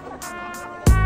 Música